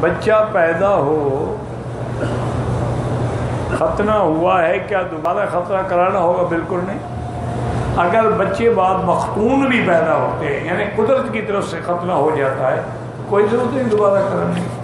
بچہ پیدا ہو، ختنہ ہوا ہے، کیا دوبارہ خطرہ کرانا ہوگا؟ بالکل نہیں۔ اگر بچے بعد مختون بھی پیدا ہوتے ہیں یعنی قدرت کی طرف سے ختنہ ہو جاتا ہے، کوئی ضرورت نہیں دوبارہ کرانے کی۔